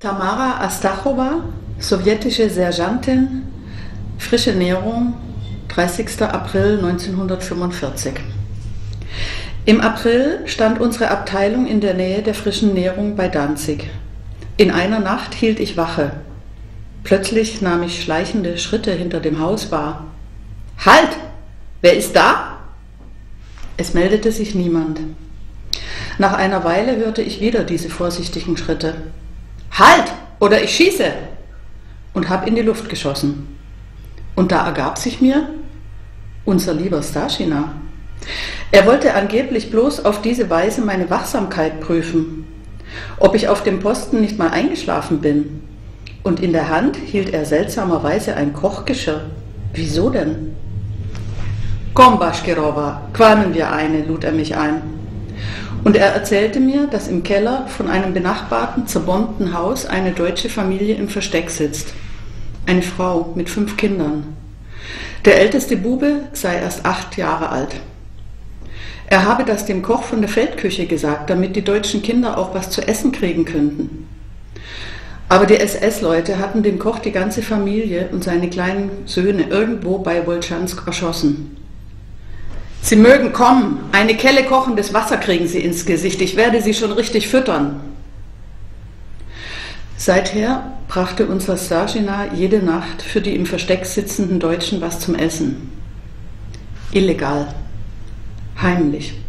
Tamara Astachova, sowjetische Sergeantin, frische Nährung, 30. April 1945. Im April stand unsere Abteilung in der Nähe der frischen Nährung bei Danzig. In einer Nacht hielt ich Wache. Plötzlich nahm ich schleichende Schritte hinter dem Haus wahr. Halt! Wer ist da? Es meldete sich niemand. Nach einer Weile hörte ich wieder diese vorsichtigen Schritte. Halt! Oder ich schieße! Und hab in die Luft geschossen. Und da ergab sich mir unser lieber Starschina. Er wollte angeblich bloß auf diese Weise meine Wachsamkeit prüfen, ob ich auf dem Posten nicht mal eingeschlafen bin. Und in der Hand hielt er seltsamerweise ein Kochgeschirr. Wieso denn? Komm, Baschkirova, qualmen wir eine, lud er mich ein. Und er erzählte mir, dass im Keller von einem benachbarten, zerbombten Haus eine deutsche Familie im Versteck sitzt. Eine Frau mit fünf Kindern. Der älteste Bube sei erst acht Jahre alt. Er habe das dem Koch von der Feldküche gesagt, damit die deutschen Kinder auch was zu essen kriegen könnten. Aber die SS-Leute hatten den Koch die ganze Familie und seine kleinen Söhne irgendwo bei Wolschansk erschossen. Sie mögen kommen. Eine Kelle kochendes Wasser kriegen Sie ins Gesicht. Ich werde Sie schon richtig füttern. Seither brachte unser Sajina jede Nacht für die im Versteck sitzenden Deutschen was zum Essen. Illegal. Heimlich.